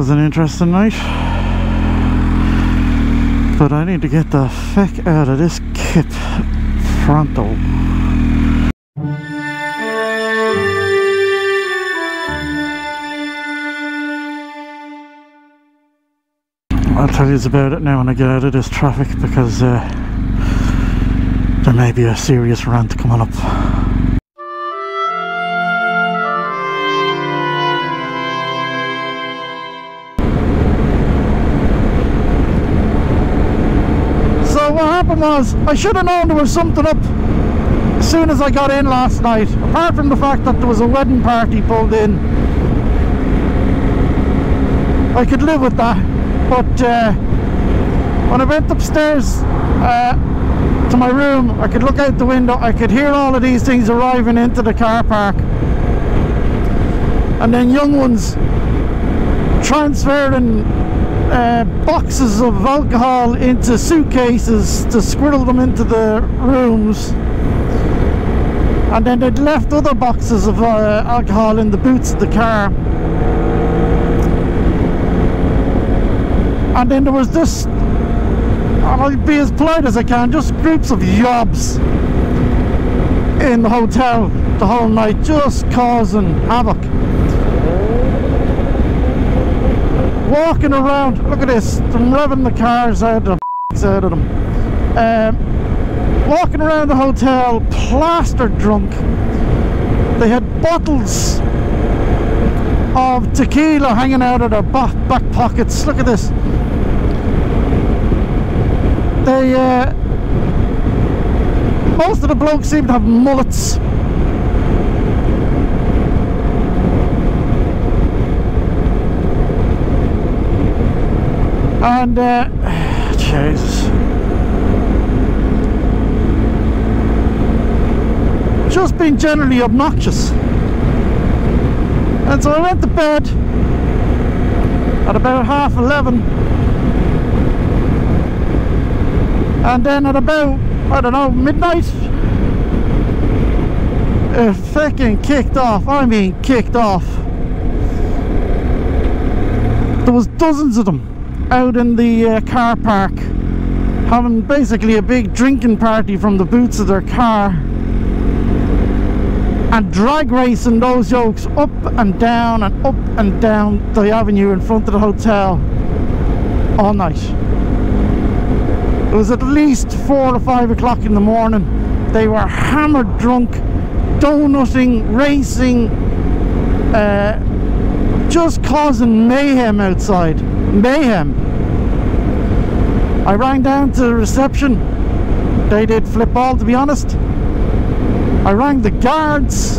was an interesting night. But I need to get the feck out of this kip frontal. I'll tell you about it now when I get out of this traffic because uh, there may be a serious rant coming up. Happened was, I should have known there was something up as soon as I got in last night. Apart from the fact that there was a wedding party pulled in. I could live with that. But uh, when I went upstairs uh, to my room, I could look out the window, I could hear all of these things arriving into the car park. And then young ones transferring uh, boxes of alcohol into suitcases to squirrel them into the rooms. And then they'd left other boxes of uh, alcohol in the boots of the car. And then there was this, I'll be as polite as I can, just groups of yobs in the hotel the whole night, just causing havoc. Walking around, look at this, them revving the cars out of the out of them. Um, walking around the hotel, plastered drunk. They had bottles of tequila hanging out of their back, back pockets. Look at this. They, uh, most of the blokes seem to have mullets. And, uh, Jesus. Just being generally obnoxious. And so I went to bed at about half 11 and then at about I don't know midnight it fucking kicked off I mean kicked off there was dozens of them out in the uh, car park having basically a big drinking party from the boots of their car and drag racing those yokes up and down and up and down the avenue in front of the hotel all night it was at least four or five o'clock in the morning. They were hammered drunk, donutting, racing, uh, just causing mayhem outside. Mayhem. I rang down to the reception. They did flip all, to be honest. I rang the guards.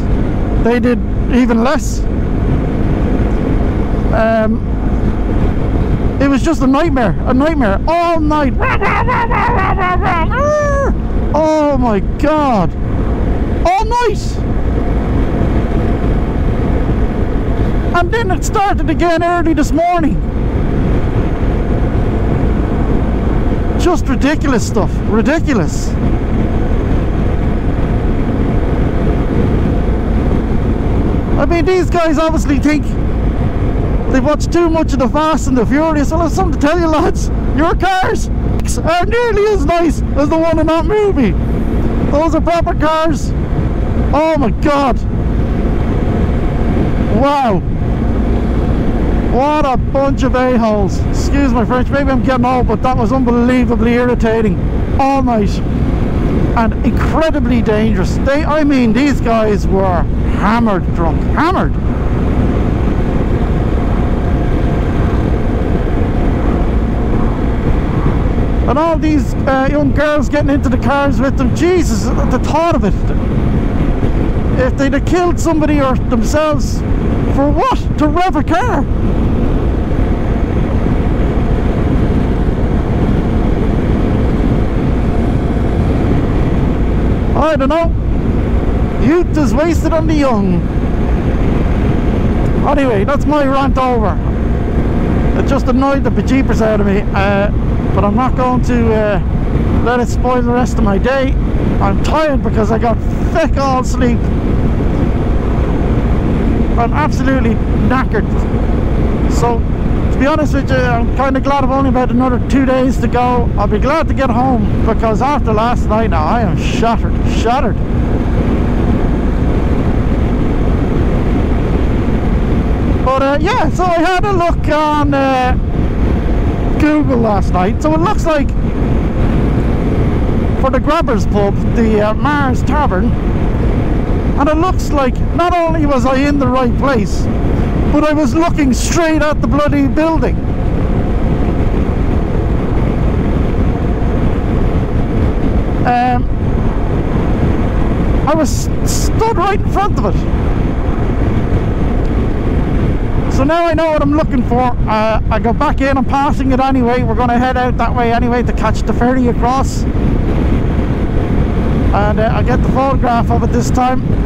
They did even less. Um, it was just a nightmare, a nightmare all night. Oh my god. All night. And then it started again early this morning. Just ridiculous stuff. Ridiculous. I mean, these guys obviously think They've watched too much of the Fast and the Furious. Well, I've something to tell you, lads. Your cars are nearly as nice as the one in that movie. Those are proper cars. Oh my god. Wow. What a bunch of a-holes. Excuse my French, maybe I'm getting old, but that was unbelievably irritating. All night. And incredibly dangerous. They, I mean, these guys were hammered drunk. Hammered. and all these uh, young girls getting into the cars with them Jesus the thought of it if they'd have killed somebody or themselves for what to rev a car I don't know youth is wasted on the young anyway that's my rant over it just annoyed the bejeepers out of me uh, but I'm not going to uh, let it spoil the rest of my day. I'm tired because I got thick all sleep. I'm absolutely knackered. So be honest with you, I'm kind of glad I've only about another two days to go. I'll be glad to get home because after last night now, I am shattered, shattered. But uh, yeah, so I had a look on uh, Google last night. So it looks like for the Grabbers Pub, the uh, Mahers Tavern, and it looks like not only was I in the right place, but I was looking straight at the bloody building. Um, I was stood right in front of it. So now I know what I'm looking for. Uh, I go back in, I'm passing it anyway. We're going to head out that way anyway to catch the ferry across. And uh, I'll get the photograph of it this time.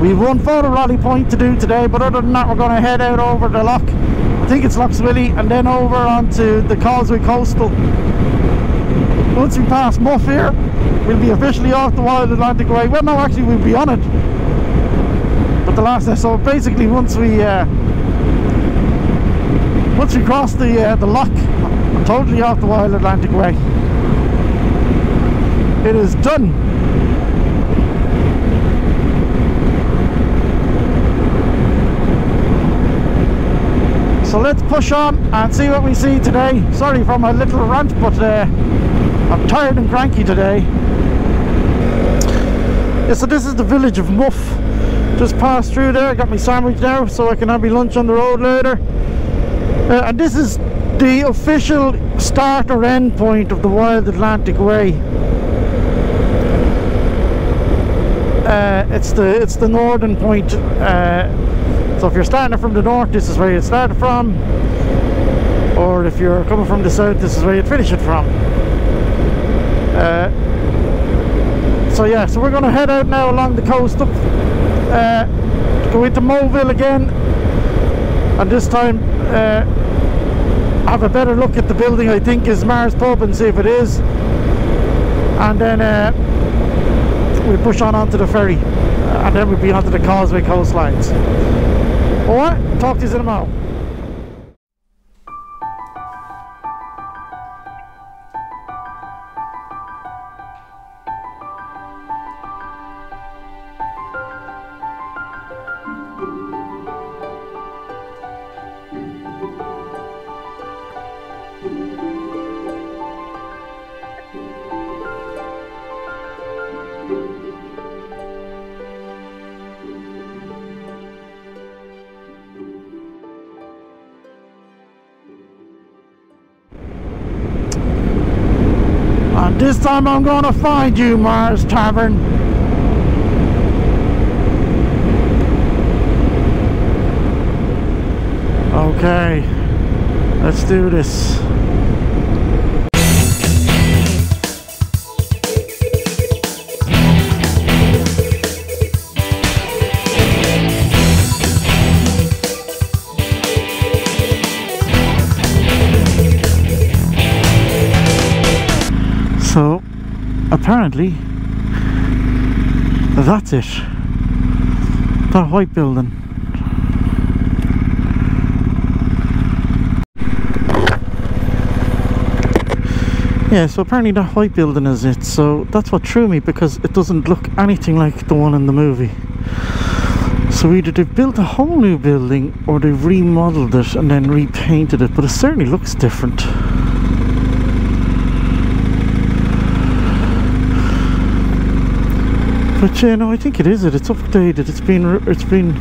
We've one photo rally point to do today, but other than that, we're going to head out over the lock. I think it's Lough Swilly, and then over onto the Causeway Coastal. Once we pass Muff here, we'll be officially off the Wild Atlantic Way. Well, no, actually, we'll be on it. But the last, so basically, once we uh, once we cross the uh, the lock, I'm totally off the Wild Atlantic Way. It is done. So let's push on and see what we see today. Sorry for my little rant, but uh, I'm tired and cranky today. Yeah, so this is the village of Muff. Just passed through there, got my sandwich now so I can have my lunch on the road later. Uh, and this is the official start or end point of the Wild Atlantic Way. Uh, it's the it's the northern point uh, so if you're starting from the north, this is where you started from. Or if you're coming from the south, this is where you'd finish it from. Uh, so yeah, so we're going to head out now along the coast up, uh, go into again. And this time uh, have a better look at the building I think is Mahers Pub and see if it is. And then uh, we push on onto the ferry. And then we'll be onto the Causeway coastlines. Alright, talk to you moment. This time I'm gonna find you, Mahers Tavern. Okay, let's do this. So, apparently, that's it. That white building. Yeah, so apparently that white building is it. So that's what threw me because it doesn't look anything like the one in the movie. So either they've built a whole new building or they've remodeled it and then repainted it, but it certainly looks different. But yeah, no, I think it is it. It's updated. It's been, it's been.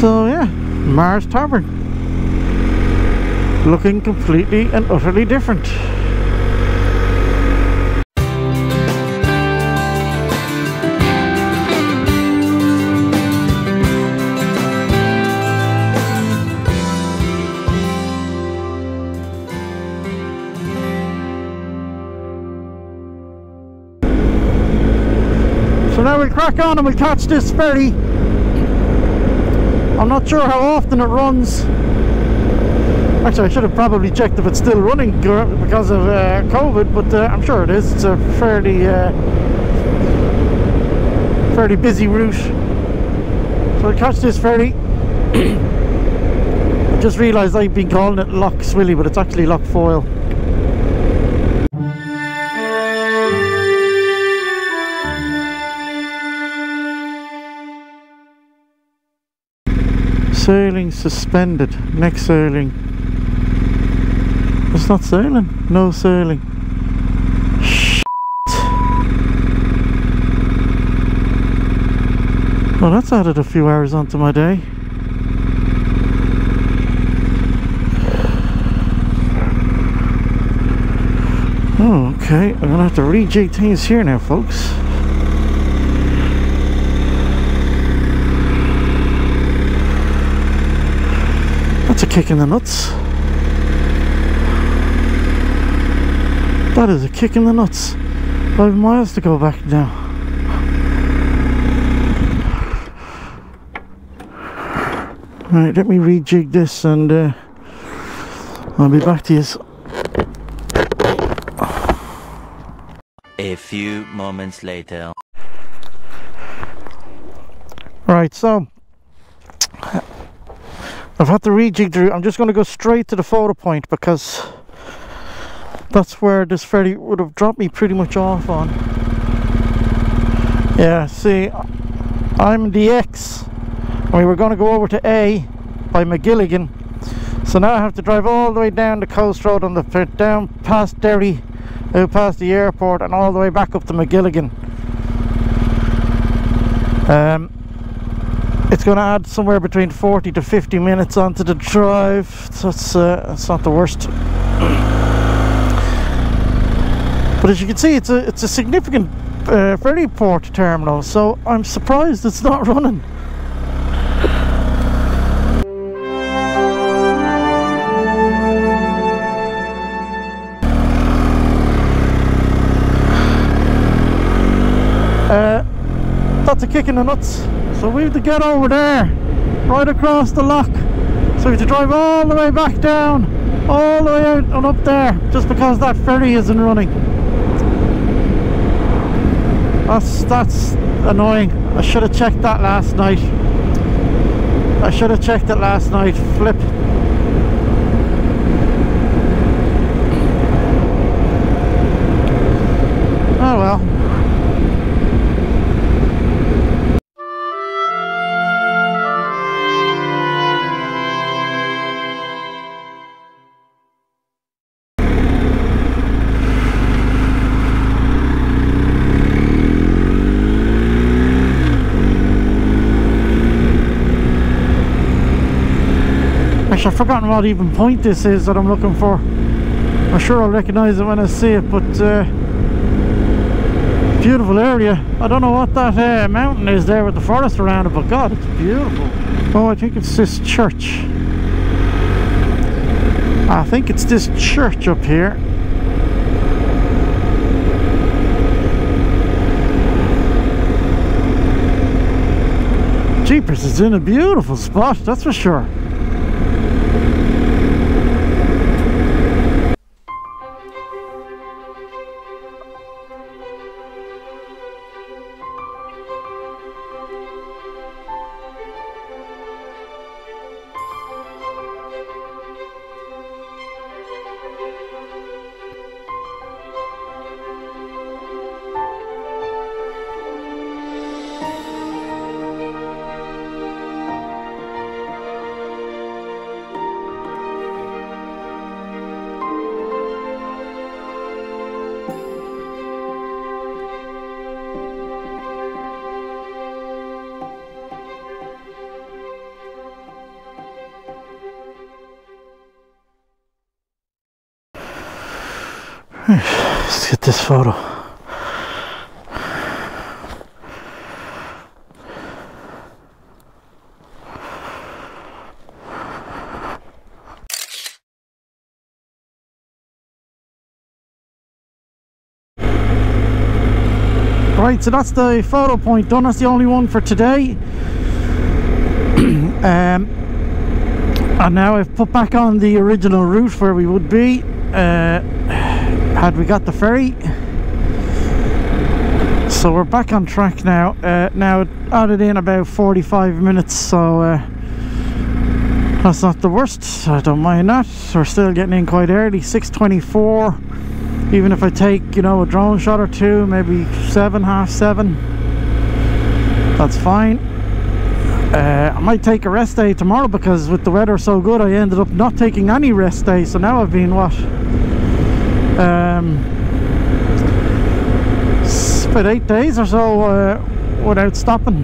So yeah, Mahers Tavern, looking completely and utterly different. On and we'll catch this ferry. I'm not sure how often it runs. Actually, I should have probably checked if it's still running because of uh, COVID, but uh, I'm sure it is. It's a fairly uh, fairly busy route. So I catch this ferry. I just realised I've been calling it Lough Swilly, but it's actually Lough Foyle. Suspended. Next sailing. It's not sailing. No sailing. Well, that's added a few hours onto my day. Oh, okay. I'm gonna have to rejig things here now, folks. That's a kick in the nuts. That is a kick in the nuts. Five miles to go back now. Right, let me rejig this and uh, I'll be back to you. A few moments later. Right, so I've had to rejig the route. I'm just going to go straight to the photo point because that's where this ferry would have dropped me pretty much off on. Yeah, see, I'm the X. We were going to go over to A by Magilligan. So now I have to drive all the way down the coast road on the down past Derry, out past the airport, and all the way back up to Magilligan. Um, it's going to add somewhere between 40 to 50 minutes onto the drive. So that's uh, that's not the worst. But as you can see, it's a it's a significant uh, ferry port terminal. So I'm surprised it's not running. Uh, that's a kick in the nuts. So we have to get over there, right across the lock. So we have to drive all the way back down, all the way out and up there, just because that ferry isn't running. That's that's annoying. I should have checked that last night. I should have checked it last night. Flip. Actually, I've forgotten what even point this is that I'm looking for. I'm sure I'll recognise it when I see it, but uh, beautiful area. I don't know what that uh, mountain is there with the forest around it, but God, it's beautiful. Oh, I think it's this church. I think it's this church up here. Jeepers, it's in a beautiful spot, that's for sure. Let's get this photo. Right, so that's the photo point done. That's the only one for today. um, and now I've put back on the original route where we would be. Uh, had we got the ferry. So we're back on track now. Uh, now added in about 45 minutes, so uh, that's not the worst. I don't mind that. We're still getting in quite early, 6:24. Even if I take, you know, a drone shot or two, maybe seven, half seven, that's fine. Uh, I might take a rest day tomorrow because with the weather so good, I ended up not taking any rest day. So now I've been what? Um, s- about eight days or so uh, without stopping.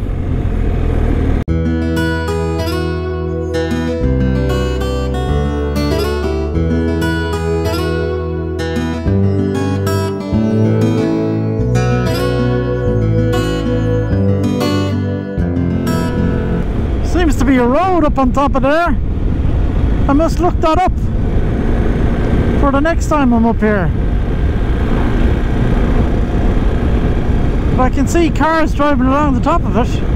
Seems to be a road up on top of there. I must look that up for the next time I'm up here. But I can see cars driving along the top of it.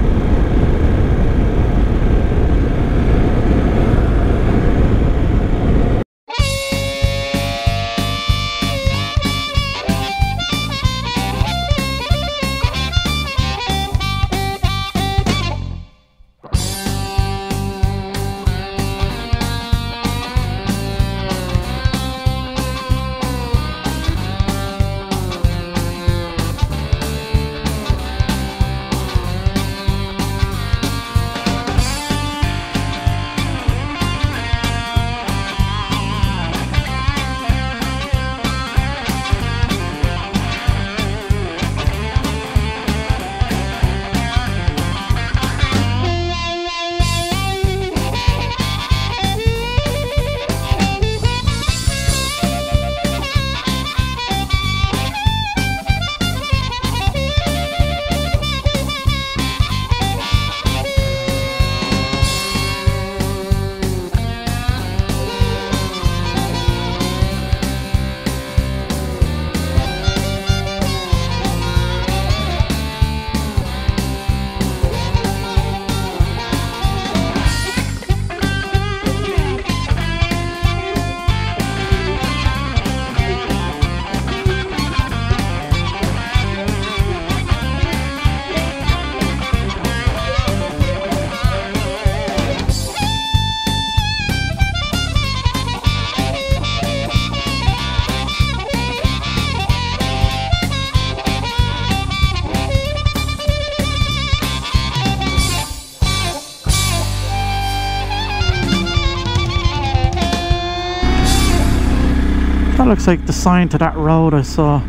Looks like the sign to that road I saw.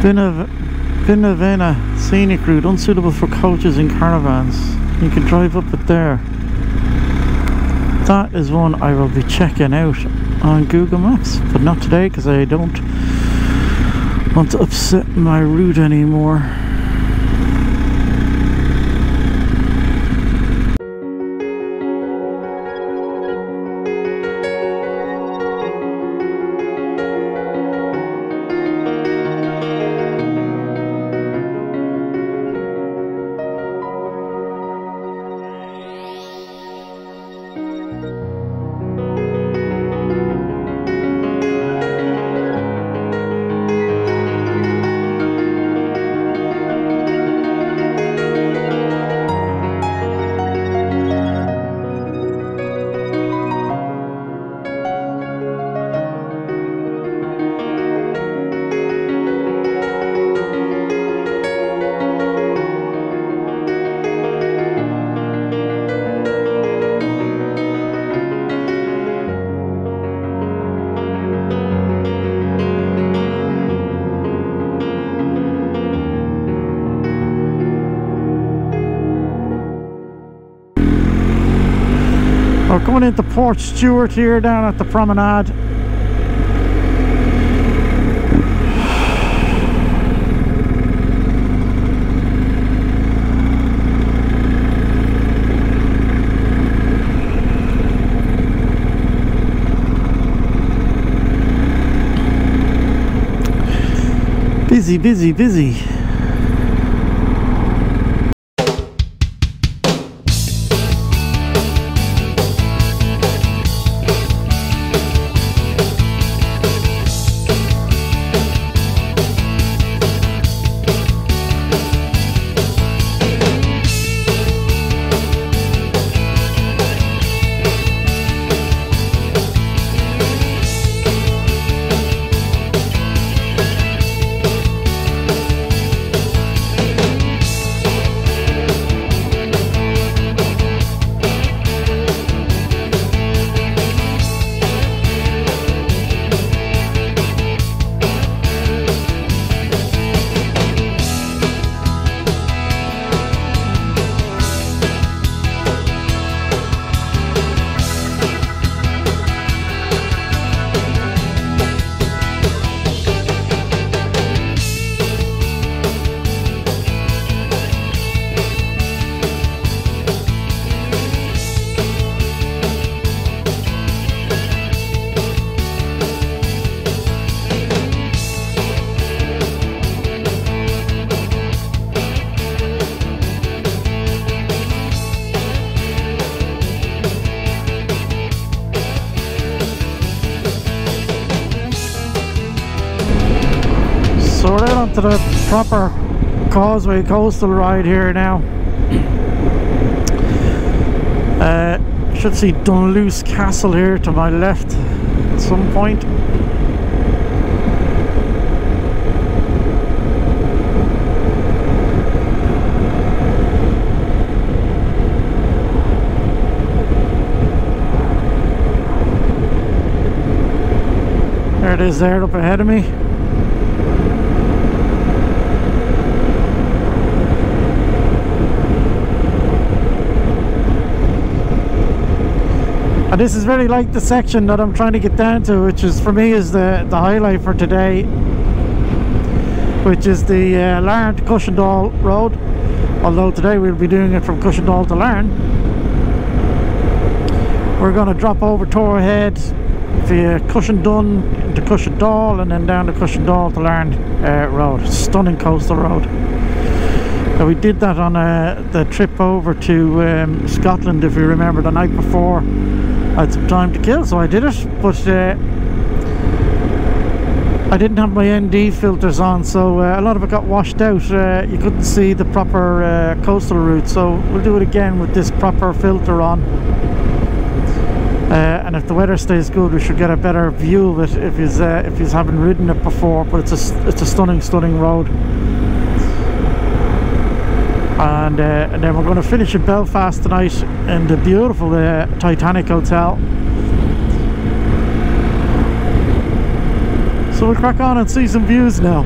Binevenagh Scenic Route, unsuitable for coaches and caravans. You can drive up it there. That is one I will be checking out on Google Maps, but not today because I don't want to upset my route anymore. Coming into Portstewart here down at the promenade. Busy, busy, busy. Proper causeway coastal ride here now. Uh, should see Dunluce Castle here to my left at some point. There it is there up ahead of me. And this is very like the section that I'm trying to get down to, which is for me is the, the highlight for today, which is the uh, Larne to Cushendall Road. Although today we'll be doing it from Cushendall to Larne. We're going to drop over to Torr Head via Cushendun to Cushendall and then down to Cushendall to Larne uh, Road. Stunning coastal road. Uh, we did that on uh, the trip over to um, Scotland, if you remember, the night before. I had some time to kill, so I did it. But uh, I didn't have my ND filters on, so uh, a lot of it got washed out. Uh, you couldn't see the proper uh, coastal route, so we'll do it again with this proper filter on. Uh, and if the weather stays good, we should get a better view of it if he's uh, if he's haven't ridden it before. But it's a it's a stunning, stunning road. And, uh, and then we're going to finish in Belfast tonight in the beautiful uh, Titanic Hotel. So we'll crack on and see some views now.